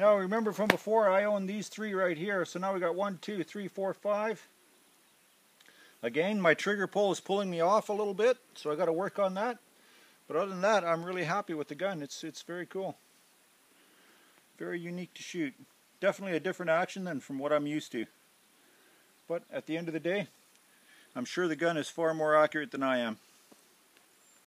Now remember from before I own these three right here, so now we got one, two, three, four, five. Again, my trigger pull is pulling me off a little bit, so I got to work on that. But other than that, I'm really happy with the gun. It's it's very cool. Very unique to shoot. Definitely a different action than from what I'm used to. But at the end of the day, I'm sure the gun is far more accurate than I am.